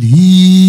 离。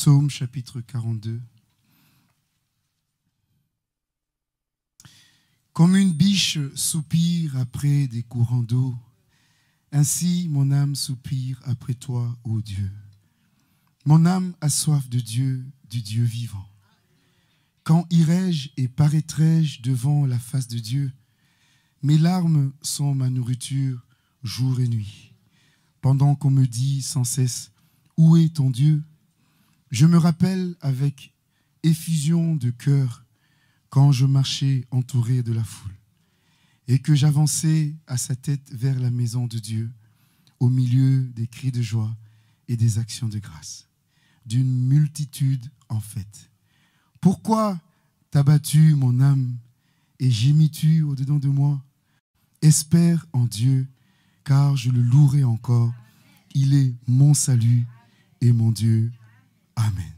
Psaume chapitre 42. Comme une biche soupire après des courants d'eau, ainsi mon âme soupire après toi, ô Dieu. Mon âme a soif de Dieu, du Dieu vivant. Quand irai-je et paraîtrai-je devant la face de Dieu? Mes larmes sont ma nourriture jour et nuit. Pendant qu'on me dit sans cesse, Où est ton Dieu? Je me rappelle avec effusion de cœur quand je marchais entouré de la foule et que j'avançais à sa tête vers la maison de Dieu au milieu des cris de joie et des actions de grâce, d'une multitude en fête. Pourquoi t'as battu mon âme et gémis-tu au-dedans de moi? Espère en Dieu, car je le louerai encore. Il est mon salut et mon Dieu. Amen.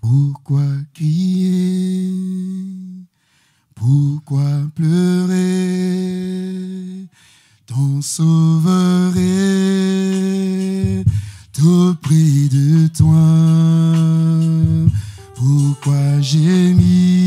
Pourquoi crier? Pourquoi pleurer? Ton sauveur est auprès de toi. Pourquoi gémis?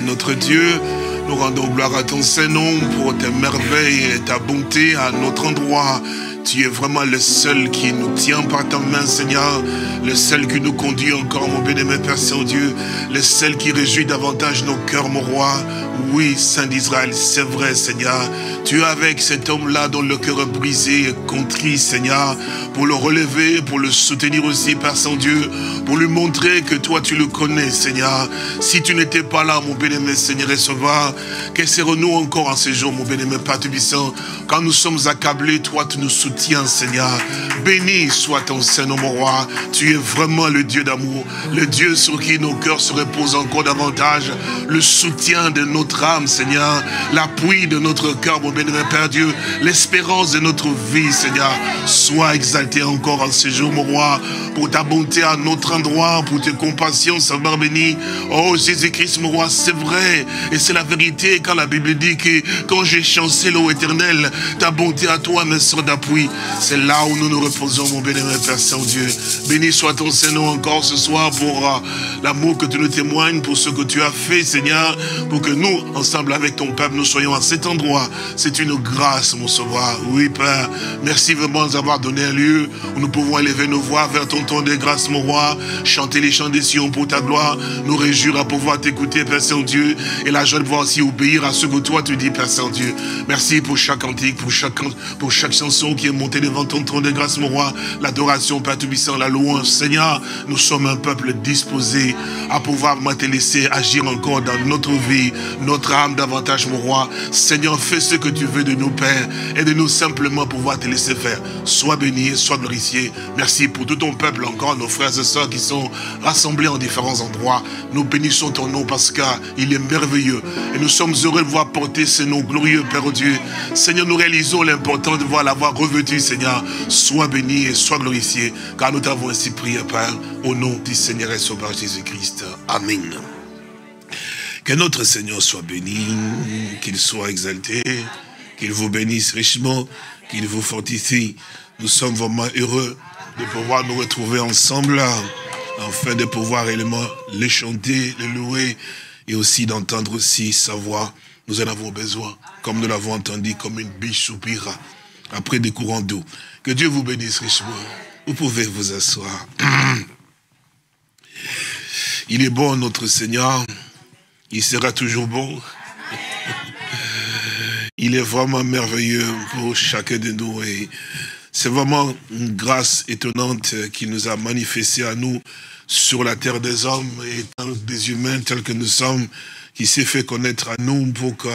Notre Dieu. Nous rendons gloire à ton Saint-Nom pour tes merveilles et ta bonté à notre endroit. Tu es vraiment le seul qui nous tient par ta main, Seigneur. Le seul qui nous conduit encore, mon bénémoine Père Saint-Dieu. Le seul qui réjouit davantage nos cœurs, mon roi. Oui, Saint d'Israël, c'est vrai, Seigneur. Tu es avec cet homme-là dont le cœur est brisé et contrit, Seigneur, pour le relever, pour le soutenir aussi, Père Saint-Dieu, pour lui montrer que toi, tu le connais, Seigneur. Si tu n'étais pas là, mon bénémoine Seigneur et Sauveur, que serons-nous encore en ces jours, mon bénémoine Père Tubissant, quand nous sommes accablés, toi, tu nous soutiens, Seigneur. Béni soit ton Saint-Nom, mon roi. Tu es vraiment le Dieu d'amour, le Dieu sur qui nos cœurs se reposent encore davantage, le soutien de notre Seigneur, l'appui de notre cœur, mon bénémoine Père Dieu, l'espérance de notre vie, Seigneur. Sois exalté encore en ce jour, mon roi, pour ta bonté à notre endroit, pour tes compassions, Seigneur béni. Oh Jésus-Christ, mon roi, c'est vrai, et c'est la vérité quand la Bible dit que quand j'ai chancé l'eau éternelle, ta bonté à toi me sort d'appui. C'est là où nous nous reposons, mon bénémoine Père Saint-Dieu. Béni soit ton Saint-Nom encore ce soir pour euh, l'amour que tu nous témoignes, pour ce que tu as fait, Seigneur, pour que nous, ensemble avec ton peuple, nous soyons à cet endroit. C'est une grâce, mon sauveur. Oui, Père, merci vraiment de nous avoir donné un lieu où nous pouvons élever nos voix vers ton ton de grâce, mon roi, chanter les chants des Sion pour ta gloire, nous réjouir à pouvoir t'écouter, Père Saint-Dieu, et la joie de pouvoir aussi obéir à ce que toi tu dis, Père Saint-Dieu. Merci pour chaque cantique, pour chaque, pour chaque chanson qui est montée devant ton trône de grâce, mon roi, l'adoration, Père Tubissant, la louange. Seigneur, nous sommes un peuple disposé à pouvoir te laisser agir encore dans notre vie, notre âme davantage, mon roi. Seigneur, fais ce que tu veux de nous, Père, et de nous simplement pouvoir te laisser faire. Sois béni, sois glorifié. Merci pour tout ton peuple encore, nos frères et sœurs qui sont rassemblés en différents endroits. Nous bénissons ton nom parce qu'il est merveilleux. Et nous sommes heureux de voir porter ce nom glorieux, Père Dieu. Seigneur, nous réalisons l'important de voir l'avoir revêtu, Seigneur. Sois béni et sois glorifié, car nous t'avons ainsi prié, Père, au nom du Seigneur et Sauveur Jésus-Christ. Amen. Que notre Seigneur soit béni, qu'il soit exalté, qu'il vous bénisse richement, qu'il vous fortifie. Nous sommes vraiment heureux de pouvoir nous retrouver ensemble, afin de pouvoir réellement les chanter, les louer, et aussi d'entendre aussi sa voix. Nous en avons besoin, comme nous l'avons entendu, comme une biche soupire après des courants d'eau. Que Dieu vous bénisse richement. Vous pouvez vous asseoir. Il est bon, notre Seigneur. Il sera toujours bon. Il est vraiment merveilleux pour chacun de nous. Et c'est vraiment une grâce étonnante qu'il nous a manifestée à nous sur la terre des hommes et des humains tels que nous sommes, qui s'est fait connaître à nous pour que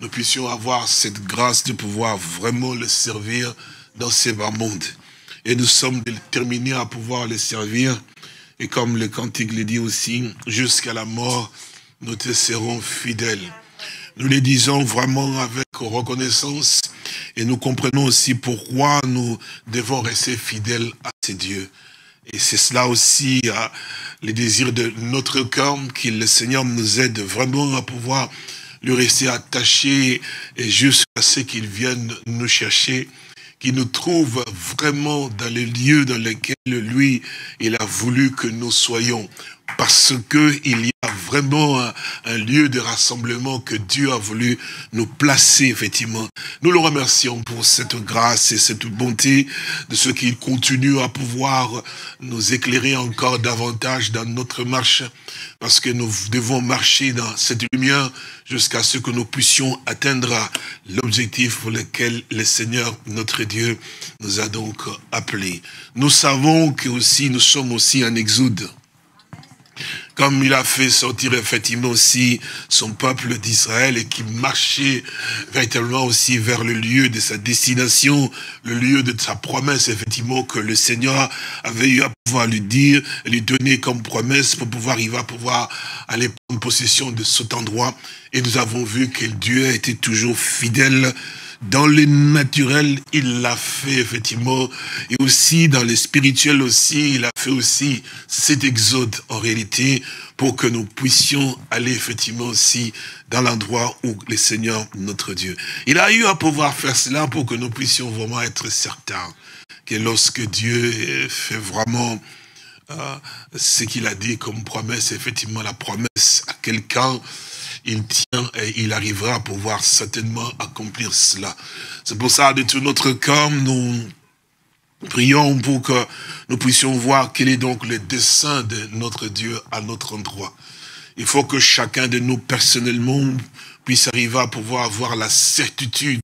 nous puissions avoir cette grâce de pouvoir vraiment le servir dans ces bas mondes. Et nous sommes déterminés à pouvoir le servir. Et comme le cantique le dit aussi, jusqu'à la mort, nous te serons fidèles. Nous le disons vraiment avec reconnaissance et nous comprenons aussi pourquoi nous devons rester fidèles à ces dieux. Et c'est cela aussi hein, le désir de notre cœur, que le Seigneur nous aide vraiment à pouvoir lui rester attaché jusqu'à ce qu'il vienne nous chercher, qu'il nous trouve vraiment dans les lieux dans lesquels lui, il a voulu que nous soyons parce que il y a vraiment un, lieu de rassemblement que Dieu a voulu nous placer, effectivement. Nous le remercions pour cette grâce et cette bonté de ce qu'il continue à pouvoir nous éclairer encore davantage dans notre marche, parce que nous devons marcher dans cette lumière jusqu'à ce que nous puissions atteindre l'objectif pour lequel le Seigneur, notre Dieu, nous a donc appelés. Nous savons que aussi nous sommes aussi en exode comme il a fait sortir effectivement aussi son peuple d'Israël et qui marchait véritablement aussi vers le lieu de sa destination, le lieu de sa promesse, effectivement, que le Seigneur avait eu à pouvoir lui dire, lui donner comme promesse pour pouvoir, il va pouvoir aller prendre possession de cet endroit. Et nous avons vu que Dieu été toujours fidèle dans le naturel, il l'a fait effectivement. Et aussi dans le spirituel aussi, il a fait aussi cet exode en réalité pour que nous puissions aller effectivement aussi dans l'endroit où le Seigneur, notre Dieu. Il a eu à pouvoir faire cela pour que nous puissions vraiment être certains que lorsque Dieu fait vraiment ce qu'il a dit comme promesse, effectivement la promesse à quelqu'un, il tient et il arrivera à pouvoir certainement accomplir cela. C'est pour ça, de tout notre cœur, nous prions pour que nous puissions voir quel est donc le dessein de notre Dieu à notre endroit. Il faut que chacun de nous, personnellement, puisse arriver à pouvoir avoir la certitude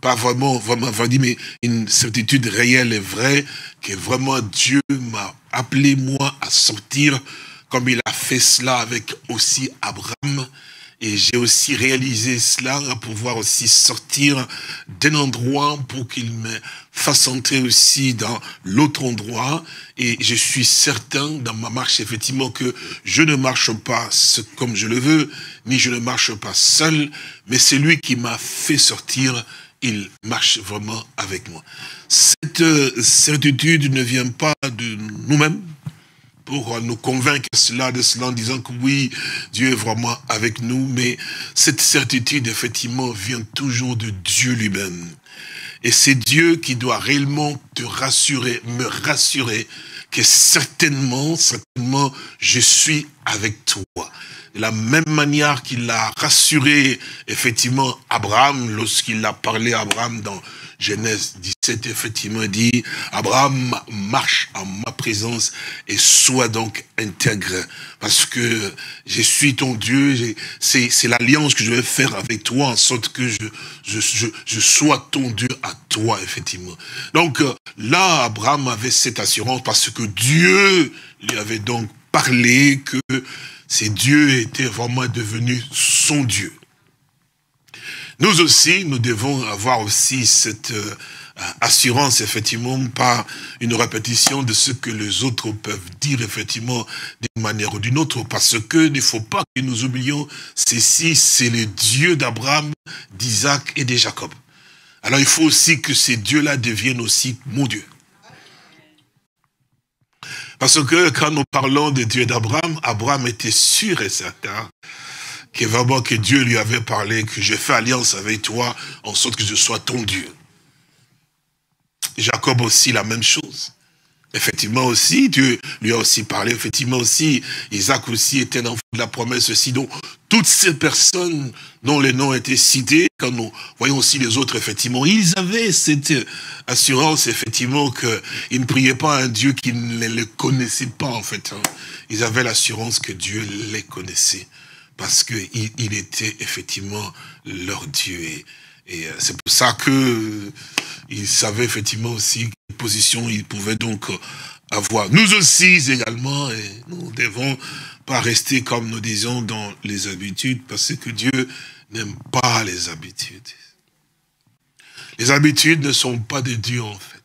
pas vraiment, vraiment, mais une certitude réelle et vraie, que vraiment Dieu m'a appelé moi à sortir, comme il a fait cela avec aussi Abraham, et j'ai aussi réalisé cela, à pouvoir aussi sortir d'un endroit pour qu'il me fasse entrer aussi dans l'autre endroit. Et je suis certain dans ma marche, effectivement, que je ne marche pas comme je le veux, ni je ne marche pas seul, mais c'est lui qui m'a fait sortir il marche vraiment avec moi. Cette euh, certitude ne vient pas de nous-mêmes pour nous convaincre cela, de cela en disant que oui, Dieu est vraiment avec nous, mais cette certitude, effectivement, vient toujours de Dieu lui-même. Et c'est Dieu qui doit réellement te rassurer, me rassurer que certainement, certainement, je suis avec toi la même manière qu'il a rassuré effectivement Abraham lorsqu'il a parlé à Abraham dans Genèse 17, effectivement, dit, Abraham marche en ma présence et sois donc intègre, parce que je suis ton Dieu, c'est l'alliance que je vais faire avec toi, en sorte que je, sois ton Dieu à toi, effectivement. Donc là, Abraham avait cette assurance, parce que Dieu lui avait donc parlé que c'est Dieu était vraiment devenu son Dieu. Nous aussi, nous devons avoir aussi cette euh, assurance, effectivement, pas une répétition de ce que les autres peuvent dire, effectivement, d'une manière ou d'une autre, parce que ne faut pas que nous oublions, ceci, c'est le Dieu d'Abraham, d'Isaac et de Jacob. Alors il faut aussi que ces dieux-là deviennent aussi mon Dieu. Parce que quand nous parlons de Dieu d'Abraham, Abraham était sûr et certain que vraiment que Dieu lui avait parlé, que je fais alliance avec toi, en sorte que je sois ton Dieu. Jacob aussi la même chose. Effectivement aussi, Dieu lui a aussi parlé, effectivement aussi, Isaac aussi était dans la promesse aussi. Donc, toutes ces personnes dont les noms étaient cités, quand nous voyons aussi les autres, effectivement, ils avaient cette assurance, effectivement, qu'ils ne priaient pas un Dieu qui ne les connaissait pas, en fait. Hein. Ils avaient l'assurance que Dieu les connaissait, parce qu'il il était effectivement leur Dieu. Et, euh, c'est pour ça que il savait effectivement aussi quelle position il pouvait donc euh, avoir. Nous aussi également, et nous devons pas rester comme nous disons dans les habitudes, parce que Dieu n'aime pas les habitudes. Les habitudes ne sont pas de Dieu en fait.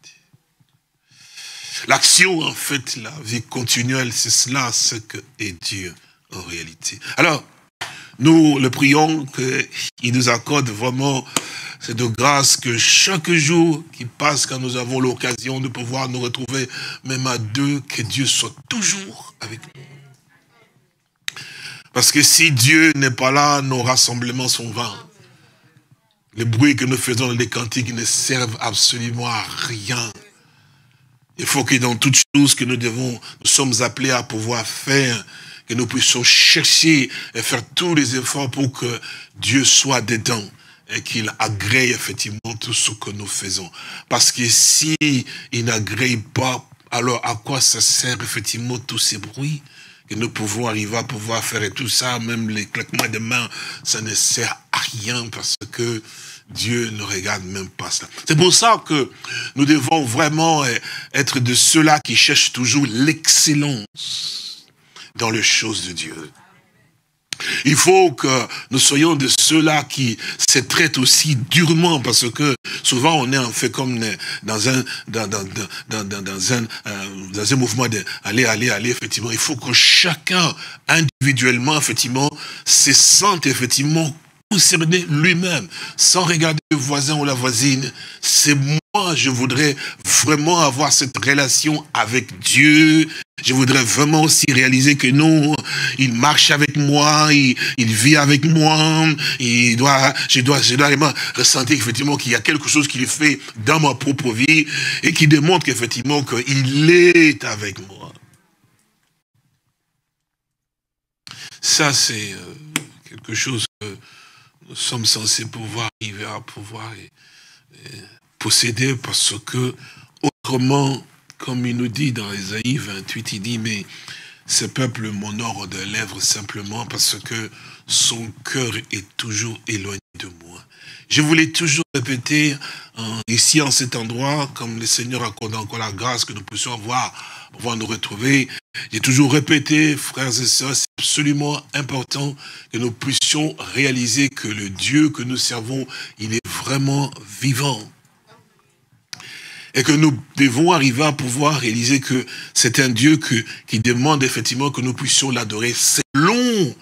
L'action en fait, la vie continuelle, c'est cela ce que est Dieu en réalité. Alors, nous le prions qu'il nous accorde vraiment c'est de grâce que chaque jour qui passe, quand nous avons l'occasion de pouvoir nous retrouver, même à deux, que Dieu soit toujours avec nous. Parce que si Dieu n'est pas là, nos rassemblements sont vains. Les bruits que nous faisons dans les cantiques ne servent absolument à rien. Il faut que dans toutes choses que nous devons, nous sommes appelés à pouvoir faire, que nous puissions chercher et faire tous les efforts pour que Dieu soit dedans et qu'il agrée effectivement tout ce que nous faisons. Parce que si il n'agrée pas, alors à quoi ça sert effectivement tous ces bruits que nous pouvons arriver à pouvoir faire et tout ça, même les claquements de mains, ça ne sert à rien parce que Dieu ne regarde même pas ça. C'est pour ça que nous devons vraiment être de ceux-là qui cherchent toujours l'excellence dans les choses de Dieu. Il faut que nous soyons de ceux-là qui se traitent aussi durement parce que souvent on est en fait comme dans un, dans, dans, dans, dans un, euh, dans un mouvement de aller, aller, aller, effectivement. Il faut que chacun individuellement, effectivement, se sente effectivement concerné lui-même, sans regarder le voisin ou la voisine. C'est moi, je voudrais vraiment avoir cette relation avec Dieu. Je voudrais vraiment aussi réaliser que non, il marche avec moi, il, vit avec moi, il doit, je dois, je dois vraiment ressentir effectivement qu'il y a quelque chose qu'il fait dans ma propre vie et qui démontre qu'effectivement qu'il est avec moi. ça, c'est euh, quelque chose que nous sommes censés pouvoir arriver à pouvoir posséder parce que autrement, comme il nous dit dans Ésaïe 28, il dit, mais ce peuple m'honore de lèvres simplement parce que son cœur est toujours éloigné de moi. Je voulais toujours répéter hein, ici en cet endroit, comme le Seigneur accorde encore la grâce que nous puissions avoir, pouvoir nous retrouver. J'ai toujours répété, frères et sœurs, c'est absolument important que nous puissions réaliser que le Dieu que nous servons, il est vraiment vivant. Et que nous devons arriver à pouvoir réaliser que c'est un Dieu qui demande effectivement que nous puissions l'adorer selon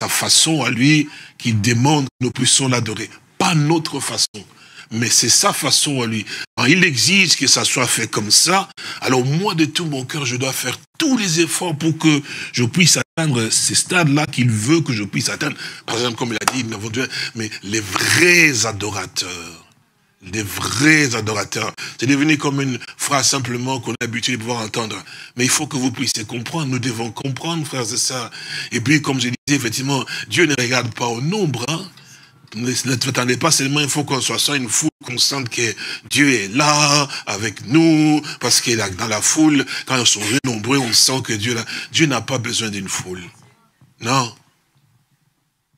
sa façon à lui, qui demande que nous puissions l'adorer. Pas notre façon, mais c'est sa façon à lui. Il exige que ça soit fait comme ça, alors moi de tout mon cœur, je dois faire tous les efforts pour que je puisse atteindre ces stades-là qu'il veut que je puisse atteindre. Par exemple, comme il a dit, mais les vrais adorateurs, les vrais adorateurs. C'est devenu comme une phrase simplement qu'on a l'habitude de pouvoir entendre. Mais il faut que vous puissiez comprendre. Nous devons comprendre, frères et sœurs. Et puis, comme je disais, effectivement, Dieu ne regarde pas au nombre. Hein. Ne t'attendez pas seulement, il faut qu'on soit ça, une foule constante que Dieu est là, avec nous, parce est dans la foule. Quand ils sont nombreux, on sent que Dieu, Dieu n'a pas besoin d'une foule. Non.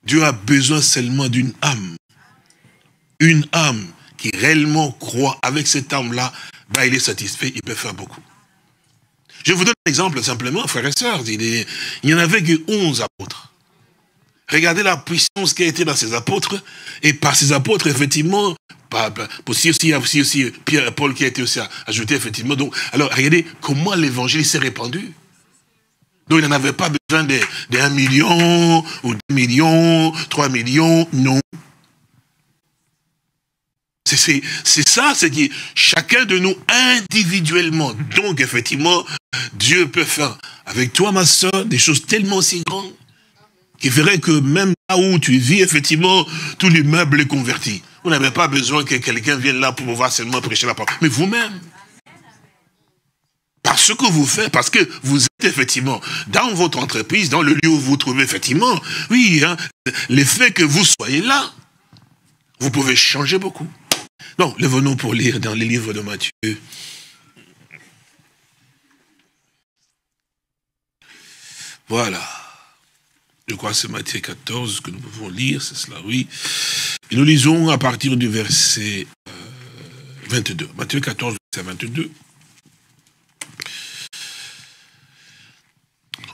Dieu a besoin seulement d'une âme. Une âme qui réellement croit avec cette âme-là, ben, il est satisfait, il peut faire beaucoup. Je vous donne un exemple simplement, frères et sœurs. Il n'y en avait que 11 apôtres. Regardez la puissance qui a été dans ces apôtres. Et par ces apôtres, effectivement, aussi, aussi, aussi, aussi Pierre et Paul qui a été aussi ajouté, effectivement. Donc, alors, regardez comment l'évangile s'est répandu. Donc, il n'en avait pas besoin de, de 1 million, ou 2 millions, 3 millions, non. C'est ça, c'est que chacun de nous individuellement, donc effectivement, Dieu peut faire avec toi, ma soeur, des choses tellement aussi grandes qui ferait que même là où tu vis, effectivement, tous les meubles sont convertis. Vous n'avez pas besoin que quelqu'un vienne là pour pouvoir seulement prêcher la parole. Mais vous-même, par ce que vous faites, parce que vous êtes effectivement dans votre entreprise, dans le lieu où vous vous trouvez effectivement, oui, hein, l'effet que vous soyez là, vous pouvez changer beaucoup. Donc, venons pour lire dans les livres de Matthieu. Voilà. Je crois que c'est Matthieu 14 que nous pouvons lire, c'est cela, oui. Et nous lisons à partir du verset 22. Euh, Matthieu 14, verset 22.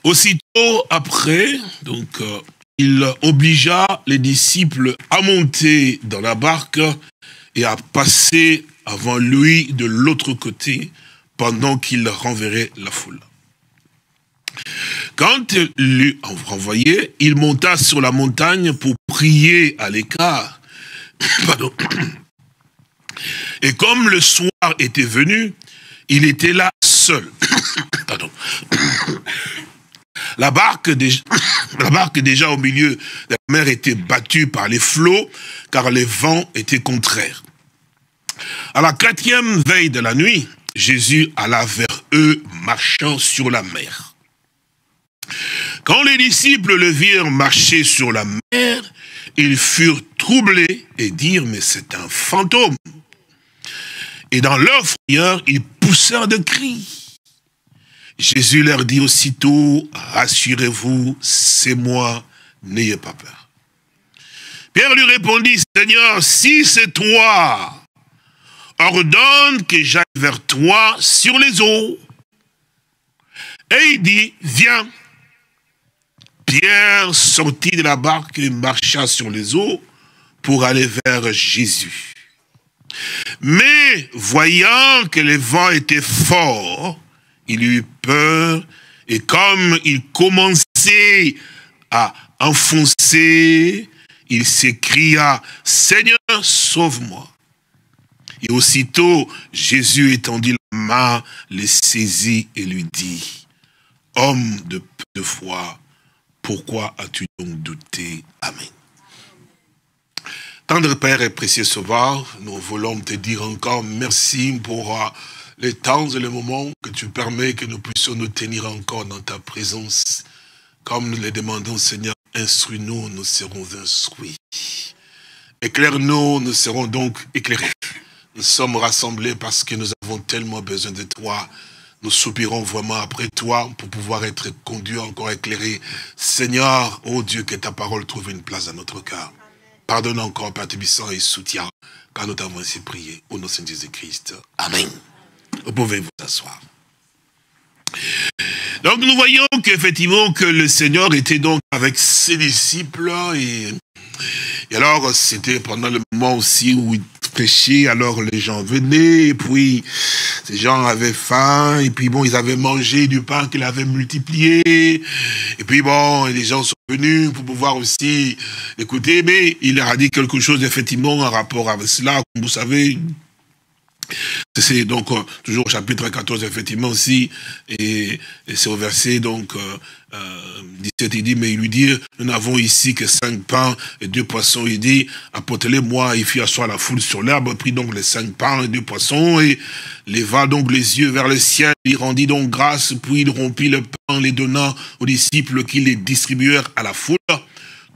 Aussitôt après, donc, euh, il obligea les disciples à monter dans la barque et à passer avant lui de l'autre côté pendant qu'il renverrait la foule. Quand il l'eut renvoyé, il monta sur la montagne pour prier à l'écart. Et comme le soir était venu, il était là seul. Pardon. La barque, la barque déjà au milieu de la mer était battue par les flots, car les vents étaient contraires. À la quatrième veille de la nuit, Jésus alla vers eux marchant sur la mer. Quand les disciples le virent marcher sur la mer, ils furent troublés et dirent, mais c'est un fantôme. Et dans leur frayeur, ils poussèrent de cris. Jésus leur dit aussitôt, rassurez-vous, c'est moi, n'ayez pas peur. Pierre lui répondit, Seigneur, si c'est toi, ordonne que j'aille vers toi sur les eaux. Et il dit, viens. Pierre sortit de la barque et marcha sur les eaux pour aller vers Jésus. Mais voyant que les vents étaient forts, il eut peur et comme il commençait à enfoncer, il s'écria, Seigneur, sauve-moi. Et aussitôt, Jésus étendit la main, les saisit et lui dit, Homme de peu de foi, pourquoi as-tu donc douté? Amen. Tendre Père et précieux Sauveur, nous voulons te dire encore merci pour euh, les temps et les moments que tu permets que nous puissions nous tenir encore dans ta présence, comme nous le demandons, Seigneur, Instruis-nous, nous serons instruits. Éclaire-nous, nous serons donc éclairés. Nous sommes rassemblés parce que nous avons tellement besoin de toi. Nous soupirons vraiment après toi pour pouvoir être conduits, encore éclairés. Seigneur, oh Dieu, que ta parole trouve une place dans notre cœur. Pardonne encore, Père Tébissant, et soutiens, car nous t'avons ainsi prié. Au nom de Jésus-Christ. Amen. Vous pouvez vous asseoir. Donc nous voyons qu'effectivement que le Seigneur était donc avec ses disciples et, et alors c'était pendant le moment aussi où alors les gens venaient et puis ces gens avaient faim et puis bon ils avaient mangé du pain qu'il avait multiplié et puis bon les gens sont venus pour pouvoir aussi écouter mais il leur a dit quelque chose effectivement en rapport avec cela. Comme vous savez c'est donc euh, toujours au chapitre 14, effectivement aussi, et, c'est au verset donc 17, euh, euh, il dit, mais il lui dit, nous n'avons ici que cinq pains et deux poissons. Il dit, apportez-les-moi, il fit asseoir la foule sur l'herbe, prit donc les cinq pains et deux poissons, et leva donc les yeux vers le ciel, il rendit donc grâce, puis il rompit le pain, les donnant aux disciples qui les distribuèrent à la foule.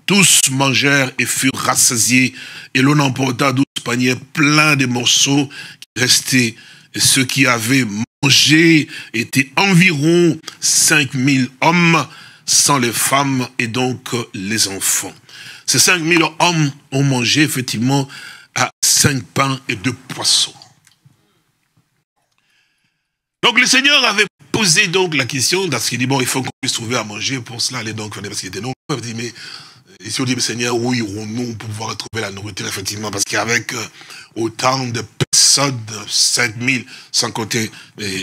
Tous mangèrent et furent rassasiés, et l'on emporta douze paniers pleins de morceaux restés. ceux qui avaient mangé étaient environ 5000 hommes, sans les femmes et donc les enfants. Ces 5000 hommes ont mangé effectivement à cinq pains et deux poissons. Donc le Seigneur avait posé donc la question, parce qu'il dit, bon, il faut qu'on puisse trouver à manger pour cela, allez donc, parce qu'il était non, il dit, mais si on dit, Seigneur, où irons-nous pour pouvoir trouver la nourriture, effectivement, parce qu'avec euh, autant de personnes, 5000, sans compter,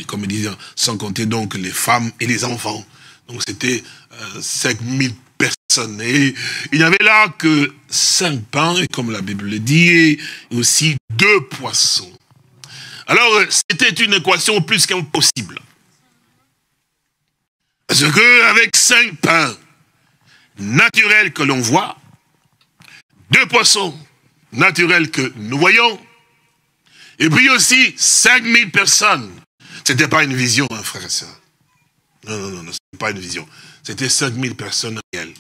comme il dit, sans compter donc les femmes et les enfants. Donc c'était 5000 euh, personnes. Et il n'y avait là que cinq pains, comme la Bible le dit, et aussi deux poissons. Alors, c'était une équation plus qu'impossible. Parce que avec cinq pains, naturels que l'on voit, deux poissons naturels que nous voyons, et puis aussi 5000 personnes. Ce n'était pas une vision, hein, frère et soeur. Non, non, non, non ce pas une vision. C'était 5000 personnes réelles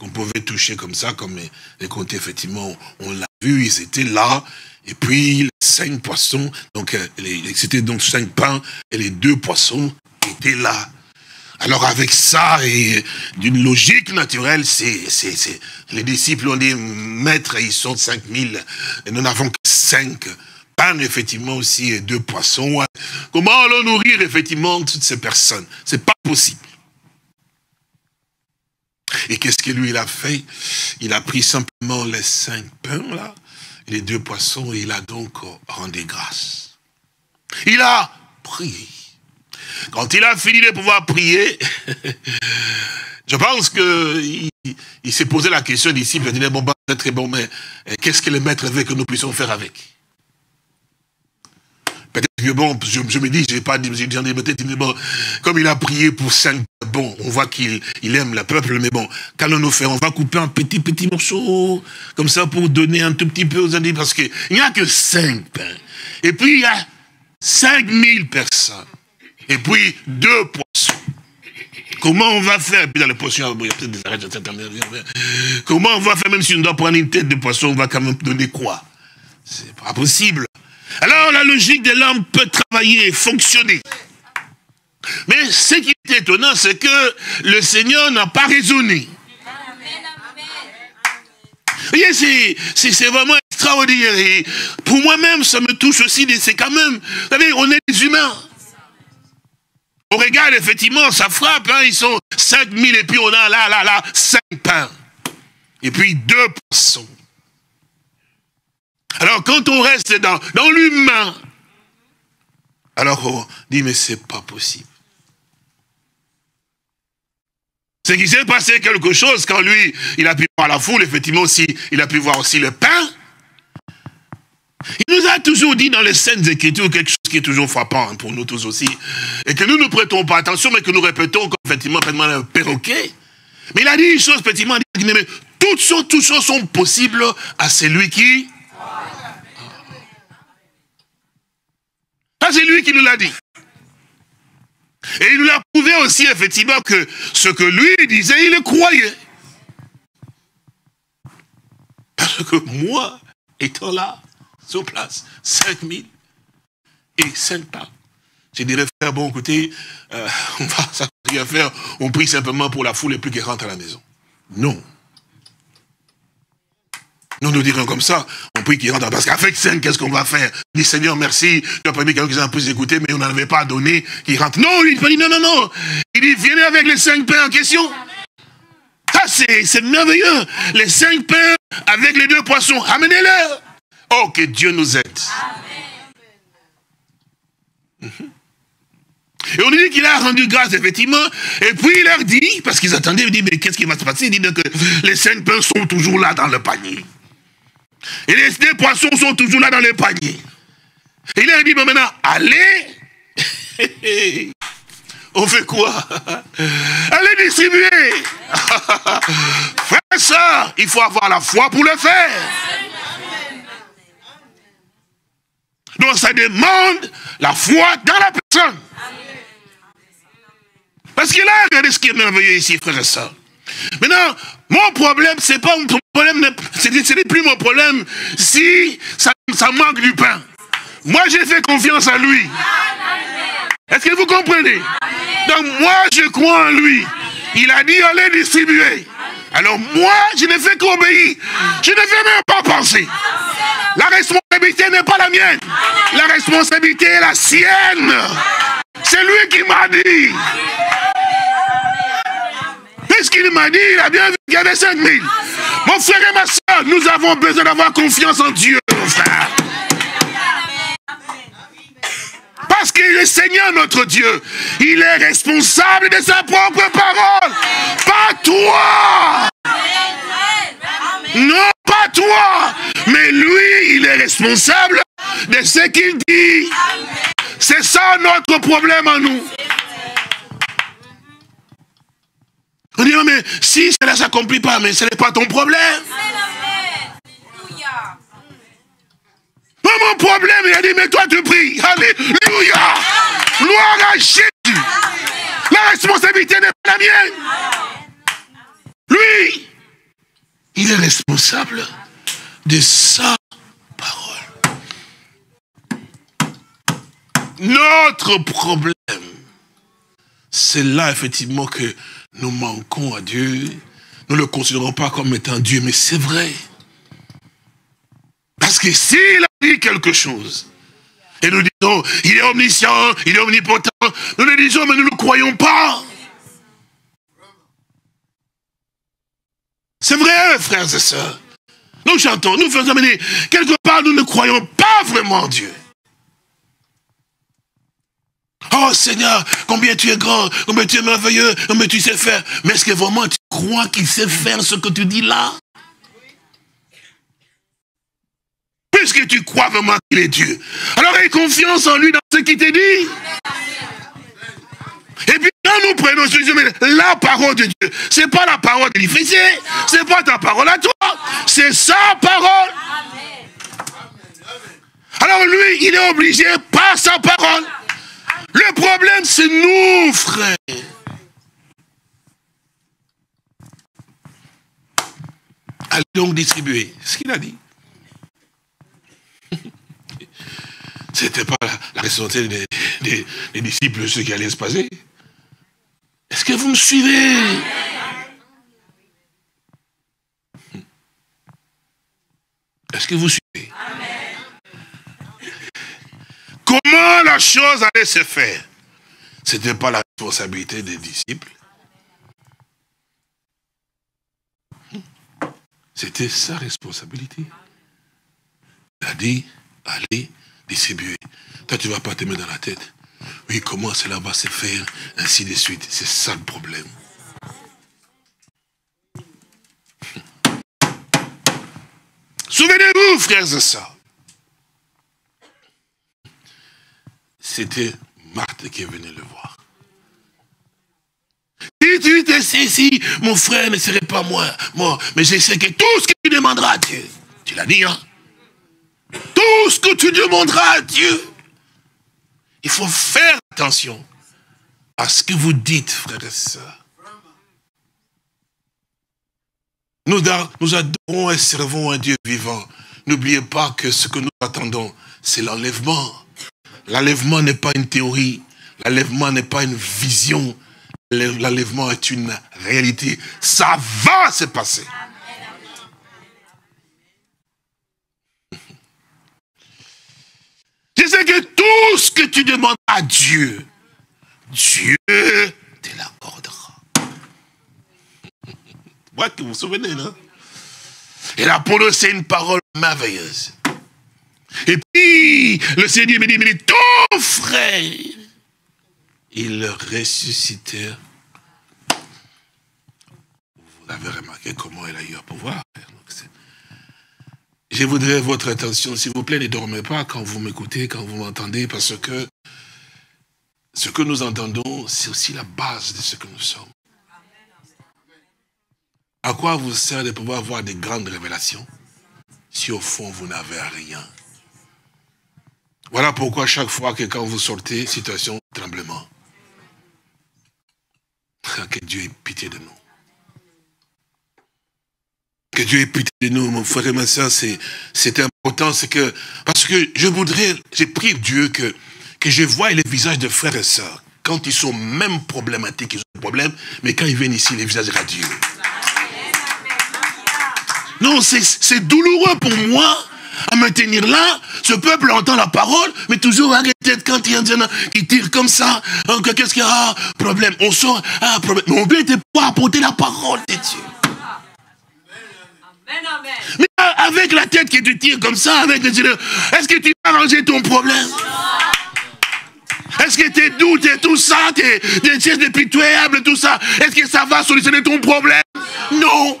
qu'on pouvait toucher comme ça, comme les, comptes, effectivement, on l'a vu, ils étaient là, et puis les cinq poissons, donc euh, c'était donc cinq pains, et les deux poissons étaient là. Alors avec ça, et d'une logique naturelle, c'est, les disciples ont dit, maître, ils sont 5000, et nous n'avons que 5 effectivement, aussi, deux poissons. Comment allons nourrir, effectivement, toutes ces personnes? C'est pas possible. Et qu'est-ce que lui, il a fait? Il a pris simplement les cinq pains, là, les deux poissons, et il a donc rendu grâce. Il a prié. Quand il a fini de pouvoir prier, je pense qu'il il, s'est posé la question disciples, il a dit, bon, bah, très bon, mais eh, qu'est-ce que le maître veut que nous puissions faire avec? Bon, je, me dis, je n'ai pas dit, j'ai dit, peut-être, bon, comme il a prié pour cinq, bon, on voit qu'il il aime le peuple, mais bon, qu'allons-nous faire? On va couper un petit, petit morceau, comme ça, pour donner un tout petit peu aux amis, parce qu'il n'y a que cinq pains. Et puis, il y a cinq mille personnes. Et puis, deux poissons. Comment on va faire? Puis dans les poissons, il y a peut-être des arrêts, Comment on va faire, même si on doit prendre une tête de poisson, on va quand même donner quoi? C'est pas possible. Alors la logique de l'homme peut travailler, fonctionner. Mais ce qui est étonnant, c'est que le Seigneur n'a pas raisonné. Vous voyez, c'est vraiment extraordinaire. Et pour moi-même, ça me touche aussi. C'est quand même, vous savez, on est des humains. On regarde effectivement, ça frappe, hein, ils sont 5000 et puis on a là, là, là, 5 pains. Et puis deux poissons. Alors quand on reste dans, dans l'humain, alors on dit mais c'est pas possible. C'est qu'il s'est passé quelque chose quand lui, il a pu voir la foule, effectivement aussi, il a pu voir aussi le pain. Il nous a toujours dit dans les scènes écritures quelque chose qui est toujours frappant pour nous tous aussi, et que nous ne prêtons pas attention, mais que nous répétons comme effectivement, un perroquet. Mais il a dit une chose, effectivement, toutes choses, toutes choses sont possibles à celui qui... c'est lui qui nous l'a dit. Et il nous l'a prouvé aussi, effectivement, que ce que lui disait, il le croyait. Parce que moi, étant là, sur place, 5000 et 5 pas, je dirais, frère, bon, écoutez, euh, on va ça à faire, on prie simplement pour la foule et plus qu'elle rentre à la maison. Non. Nous nous dirons comme ça, on prie qu'il rentre. Parce qu'avec 5, qu'est-ce qu'on va faire? Il dit, Seigneur, merci, tu as permis quelqu'un qui pu écouter, mais on n'en avait pas donné, qu'il rentre. Non, il dit, non, non, non. Il dit, venez avec les 5 pains en question. Ça, c'est merveilleux. Les 5 pains avec les deux poissons, amenez-les. Oh, que Dieu nous aide. Amen. Et on dit qu'il a rendu grâce, effectivement. Et puis il leur dit, parce qu'ils attendaient, il dit, mais qu'est-ce qui va se passer? Il dit que les cinq pains sont toujours là dans le panier. Et les poissons sont toujours là dans le panier. Et il leur dit, maintenant, allez. on fait quoi? Allez distribuer. Frère ça, il faut avoir la foi pour le faire. Donc ça demande la foi dans la personne. Parce que là, regardez ce qui est merveilleux ici, frère et soeur. Maintenant, mon problème, c'est pas problème, ce n'est plus mon problème si ça, ça manque du pain. Moi, j'ai fait confiance à lui. Est-ce que vous comprenez? Donc moi, je crois en lui. Il a dit, allez distribuer. Alors moi, je ne fais qu'obéir. Je ne vais même pas penser. La responsabilité n'est pas la mienne. La responsabilité est la sienne. C'est lui qui m'a dit. Qu'est-ce qu'il m'a dit Il a bien vu qu'il y avait 5000. Mon frère et ma soeur, nous avons besoin d'avoir confiance en Dieu, mon frère. Parce que le Seigneur, notre Dieu, il est responsable de sa propre parole. Pas toi. Non, pas toi. Mais lui, il est responsable de ce qu'il dit. C'est ça notre problème à nous. Mais si cela ne s'accomplit pas, mais ce n'est pas ton problème. Pas mon problème, il a dit, mais toi tu pries. Alléluia. Gloire à Jésus. La responsabilité n'est pas la mienne. Lui, il est responsable de sa parole. Notre problème, c'est là effectivement que nous manquons à Dieu. Nous ne le considérons pas comme étant Dieu, mais c'est vrai. Parce que s'il a dit quelque chose, et nous disons, il est omniscient, il est omnipotent, nous le disons, mais nous ne croyons pas. C'est vrai, frères et sœurs. Nous chantons, nous faisons amener. Quelque part, nous ne croyons pas vraiment en Dieu. Oh Seigneur, combien tu es grand, combien tu es merveilleux, combien tu sais faire. Mais est-ce que vraiment tu crois qu'il sait faire ce que tu dis là? Puisque tu crois vraiment qu'il est Dieu, alors aie confiance en lui dans ce qu'il t'a dit. Et puis quand nous prenons la parole de Dieu, c'est pas la parole de Ce c'est pas ta parole à toi, c'est sa parole. Alors lui, il est obligé par sa parole le problème, c'est nous, frères. Allez donc distribuer. Ce qu'il a dit. Ce n'était pas la responsabilité des, des, disciples, ce qui allait se passer. Est-ce que vous me suivez? Est-ce que vous suivez? Comment la chose allait se faire? Ce n'était pas la responsabilité des disciples. C'était sa responsabilité. Il a dit, allez distribuer. Toi, tu ne vas pas te mettre dans la tête. Oui, comment cela va se faire, ainsi de suite. C'est ça le problème. Souvenez-vous, frères et sœurs, c'était Marthe qui est le voir. Si tu te si mon frère ne serait pas moi, moi, mais je sais que tout ce que tu demanderas à Dieu, tu l'as dit, hein? Tout ce que tu demanderas à Dieu, il faut faire attention à ce que vous dites, frères et sœurs. Nous adorons et servons un Dieu vivant. N'oubliez pas que ce que nous attendons, c'est l'enlèvement. L'enlèvement n'est pas une théorie. L'enlèvement n'est pas une vision. L'enlèvement est une réalité. Ça va se passer. Je sais que tout ce que tu demandes à Dieu, Dieu te l'accordera. Moi, vous vous souvenez, non? Et la c'est une parole merveilleuse. Et puis, le Seigneur me dit, mais ton frère, il ressuscitait. Vous avez remarqué comment il a eu à pouvoir. Je voudrais votre attention, s'il vous plaît, ne dormez pas quand vous m'écoutez, quand vous m'entendez, parce que ce que nous entendons, c'est aussi la base de ce que nous sommes. À quoi vous sert de pouvoir avoir des grandes révélations si au fond vous n'avez rien? Voilà pourquoi chaque fois que quand vous sortez, situation tremblement. Que Dieu ait pitié de nous. Que Dieu ait pitié de nous, mon frère et ma soeur, c'est important, c'est que, parce que je voudrais, j'ai prié Dieu que, que je vois les visages de frères et sœurs, quand ils sont même problématiques, ils ont des problèmes, mais quand ils viennent ici, les visages radieux. Non, c'est douloureux pour moi à me tenir là. Ce peuple entend la parole, mais toujours arrêté quand il y a un qui tire comme ça. Qu'est-ce qu'il y a? Problème. On sort, ah, problème. Mais on but était pas apporter la parole de Dieu. Mais avec la tête que tu tires comme ça, avec les est-ce que tu vas arranger ton problème? Est-ce que tes doutes et tout ça, tes, tes, tes pitoyables, tout ça, est-ce que ça va solutionner ton problème? Non.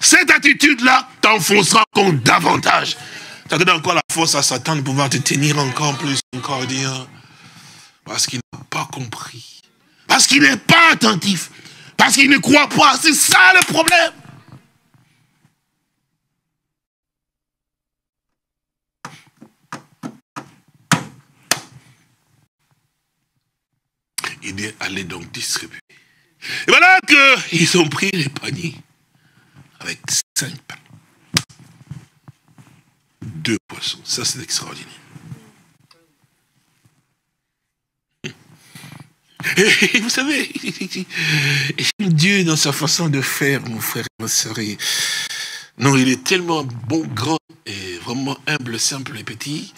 Cette attitude-là t'enfoncera encore davantage. Ça donne encore la force à Satan de pouvoir te tenir encore plus, encore dire. Parce qu'il n'a pas compris. Parce qu'il n'est pas attentif. Parce qu'il ne croit pas. C'est ça le problème. Il dit, allez donc distribuer. Et voilà qu'ils ont pris les paniers avec cinq pains. Deux poissons. Ça, c'est extraordinaire. Et vous savez, Dieu, dans sa façon de faire, mon frère et ma soeur, non, il est tellement bon, grand, et vraiment humble, simple et petit,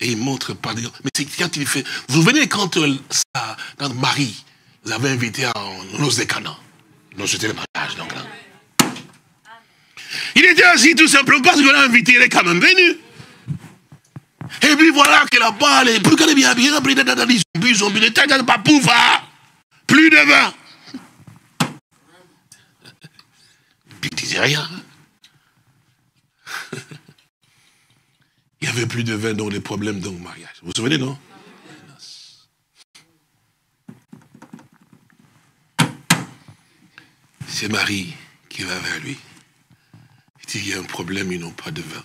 et il montre par des Mais c'est quand il fait... Vous souvenez quand, euh, quand Marie vous avait invité à nos écanons Non, c'était le mariage, donc là. Il était assis tout simplement parce qu'on l'a invité, il est quand même venu. Et puis voilà que là-bas, les plus qu'elle est bien habillée, les têtes pas. Plus de vin. Puis il disait rien. Il n'y avait plus de vin dans les problèmes dans le mariage. Vous vous souvenez, non? C'est Marie qui va vers lui. Il y a un problème, ils n'ont pas de vin.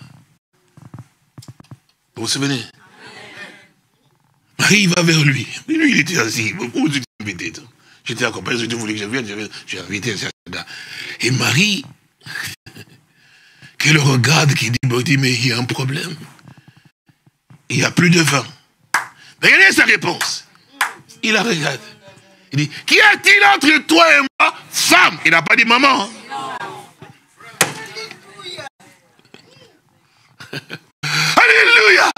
Vous vous souvenez? Marie va vers lui. Lui, il était assis. Vous invité J'étais accompagné, je voulais que je vienne, j'ai invité. Et Marie, qui le regarde, qui dit, mais il y a un problème. Il n'y a plus de vin. Regardez sa réponse. Il la regarde. Il dit, qu'y a-t-il entre toi et moi, femme? Il n'a pas dit maman. Hein. Alléluia.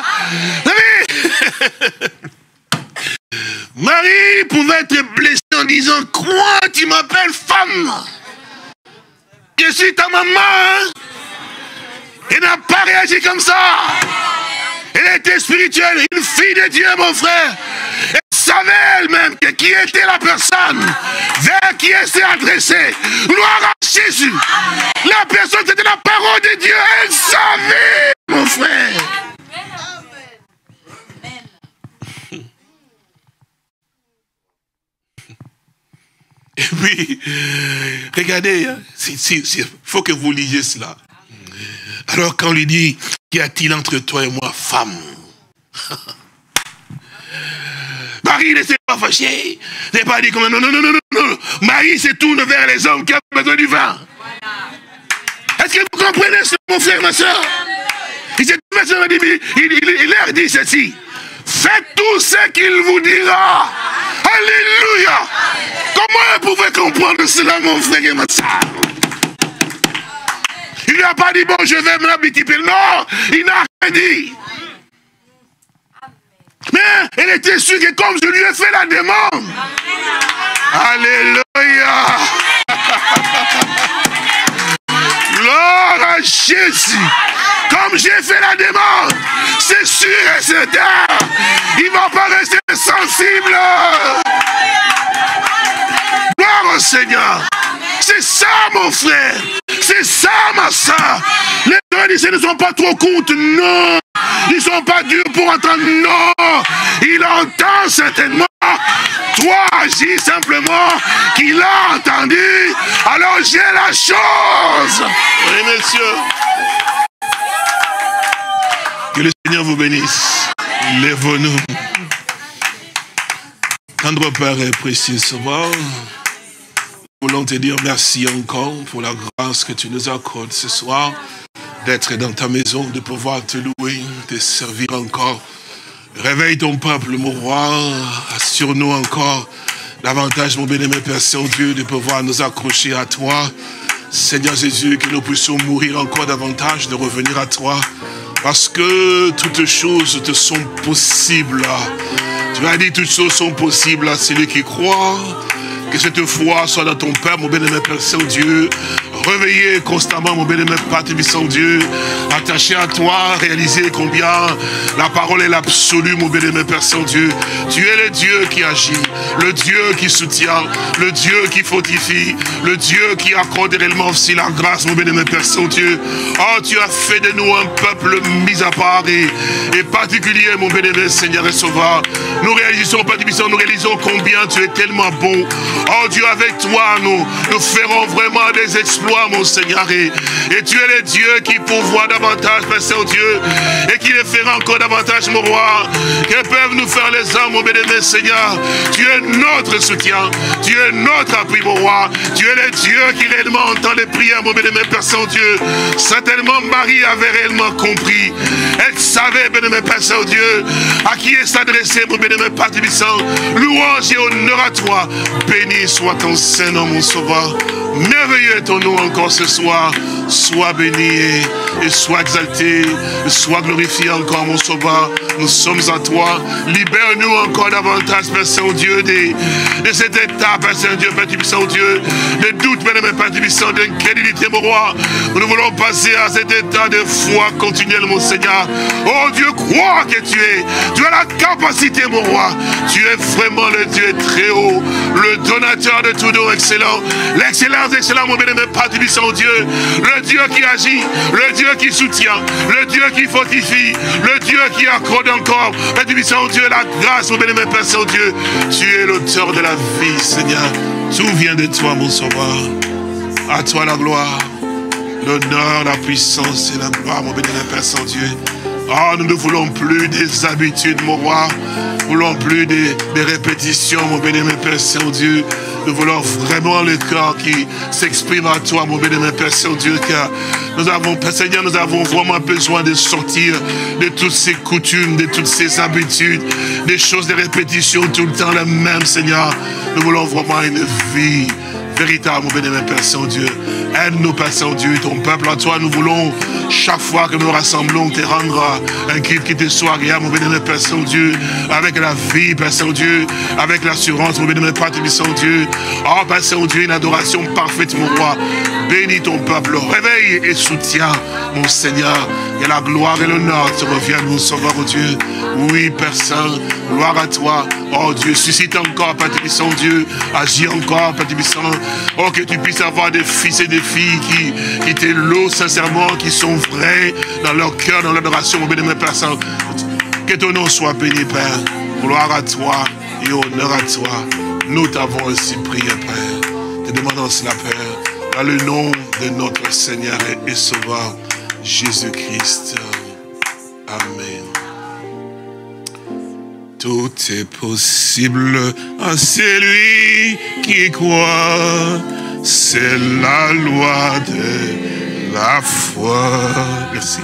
Marie pouvait être blessée en disant, quoi, tu m'appelles femme? Je suis ta maman. Elle n'a pas réagi comme ça. Elle était spirituelle, une fille de Dieu, mon frère savait elle-même qui était la personne vers qui elle s'est adressée. Gloire à Jésus. La personne, c'était la parole de Dieu. Elle savait, mon frère. Et puis, regardez, il hein, faut que vous lisiez cela. Alors quand on lui dit, qu'y a-t-il entre toi et moi, femme? Marie ne s'est pas fâchée. n'est pas dit comme non, non, non, non, non. Marie se tourne vers les hommes qui ont besoin du vin. Est-ce que vous comprenez ce, mon frère, ma soeur? Il s'est il, il, il leur dit ceci. Faites tout ce qu'il vous dira. Alléluia. Comment vous pouvez comprendre cela, mon frère et ma soeur? Il n'a pas dit, bon, je vais me multiplier. Non, il n'a rien dit. Mais elle était sûre que comme je lui ai fait la demande. Alléluia. Gloire à Jésus. J'ai fait la demande, c'est sûr et certain. Il ne va pas rester sensible. Gloire au Seigneur. C'est ça, mon frère. C'est ça, ma soeur. Les gens ne sont pas trop contre. Non. Ils ne sont pas durs pour entendre. Non. Il entend certainement. Toi, agis simplement qu'il a entendu. Alors j'ai la chose. Oui, monsieur. Que le Seigneur vous bénisse. Lève-nous. Tendre Père et précieux Sauveur, nous voulons te dire merci encore pour la grâce que tu nous accordes ce soir, d'être dans ta maison, de pouvoir te louer, te servir encore. Réveille ton peuple, mon roi, assure-nous encore davantage, mon bénémoine Père Saint-Dieu, de pouvoir nous accrocher à toi. Seigneur Jésus, que nous puissions mourir encore davantage, de revenir à toi. Parce que toutes choses te sont possibles. Tu as dit toutes choses sont possibles à celui qui croit. Que cette foi soit dans ton Père, mon bénémoine Père Saint-Dieu. Réveillé constamment, mon bénémoine Père Saint-Dieu. Attaché à toi, réaliser combien la parole est l'absolu, mon bénémoine Père Saint-Dieu. Tu es le Dieu qui agit, le Dieu qui soutient, le Dieu qui fortifie, le Dieu qui accorde réellement aussi la grâce, mon bénémoine Père Saint-Dieu. Oh, tu as fait de nous un peuple mis à part et, particulier, mon bénémoine Seigneur et Sauveur. Nous réalisons, Père nous réalisons combien tu es tellement bon. Oh Dieu, avec toi, nous, nous ferons vraiment des exploits, mon Seigneur. Et, tu es le Dieu qui pourvoit davantage, Père Saint-Dieu, et qui les fera encore davantage, mon roi. Que peuvent nous faire les hommes, mon bénémoine Seigneur Tu es notre soutien, tu es notre appui, mon roi. Tu es le Dieu qui réellement entend les prières, mon bénémoine Père Saint-Dieu. Certainement, Marie avait réellement compris. Elle savait, bénémoine Père Saint-Dieu, à qui elle s'adressait, mon bénémoine Père Louange et honneur à toi. Béni soit ton Saint-Nom, mon Sauveur. Merveilleux est ton nom encore ce soir. Sois béni et, sois exalté, sois glorifié encore, mon Sauveur. Nous sommes à toi. Libère-nous encore davantage, Père Saint-Dieu, de, de cet état, Père Saint-Dieu, Père Saint-Dieu, de doute, Père Père Saint, d'incrédulité, mon roi. Nous voulons passer à cet état de foi continuelle, mon Seigneur. Oh Dieu, crois que tu es. Tu as la capacité, mon roi. Tu es vraiment le Dieu très haut, le donateur de tout don excellent. L'excellence excellent, mon bien-aimé Père Saint-Dieu. Le Dieu qui agit, le Dieu qui soutient, le Dieu qui fortifie, le Dieu qui accorde encore. Père Saint-Dieu, la grâce, mon bien-aimé Père Saint-Dieu. Tu es l'auteur de la vie, Seigneur. Tout vient de toi, mon sauveur. À toi la gloire, l'honneur, la puissance et la gloire, mon bien-aimé Père Saint-Dieu. Oh, nous ne voulons plus des habitudes, mon roi. Nous voulons plus des, répétitions, mon bénémoine Père Saint-Dieu. Nous voulons vraiment le cœur qui s'exprime à toi, mon bénémoine Père Saint-Dieu, car nous avons, Seigneur, nous avons vraiment besoin de sortir de toutes ces coutumes, de toutes ces habitudes, des choses de répétition tout le temps la même, Seigneur. Nous voulons vraiment une vie véritable, mon bénémoine Père Saint-Dieu. Aide-nous, Père Saint-Dieu, ton peuple à toi. Nous voulons, chaque fois que nous rassemblons, te rendre un culte qui te soit agréable, mon bénémoine Père Saint-Dieu, avec la vie, Père Saint-Dieu, avec l'assurance, mon bénémoine Père Saint-Dieu. Oh, Père Saint-Dieu, une adoration parfaite, mon roi. Bénis ton peuple, réveille et soutiens, mon Seigneur. Que la gloire et l'honneur te reviennent, mon Sauveur, oh Dieu. Oui, Père Saint, gloire à toi. Oh Dieu, suscite encore, Père Dieu. Agis encore, Père Oh, que tu puisses avoir des fils et des filles qui, qui te louent sincèrement, qui sont vrais dans leur cœur, dans l'adoration, mon bénémoine Père Saint. Que ton nom soit béni, Père. Gloire à toi et honneur à toi. Nous t'avons ainsi prié, Père. Te demandons cela, Père, dans le nom de notre Seigneur et Sauveur, Jésus-Christ. Amen. Tout est possible ah, à celui qui croit. C'est la loi de la foi. Merci.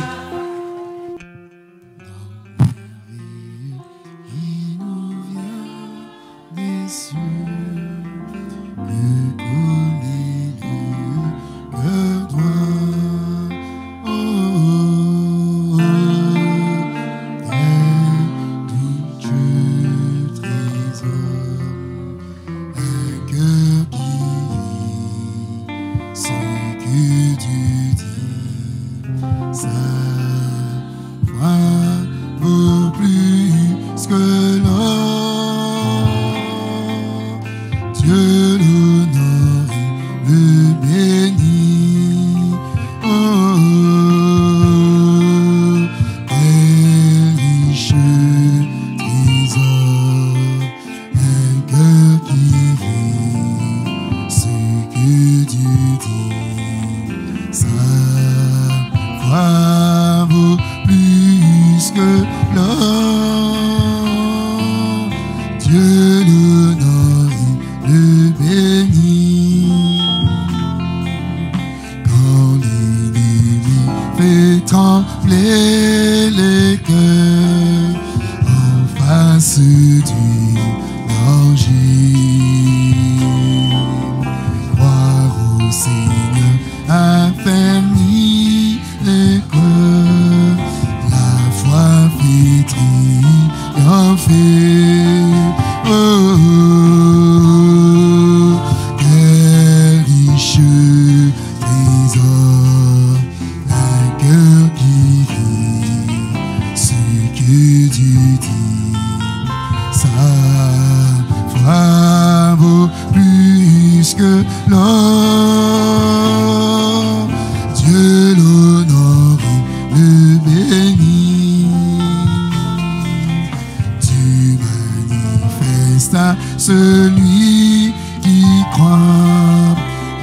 Celui qui croit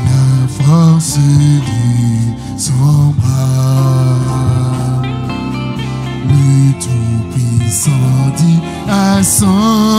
la force de son bras. Le Tout-Puissant dit à son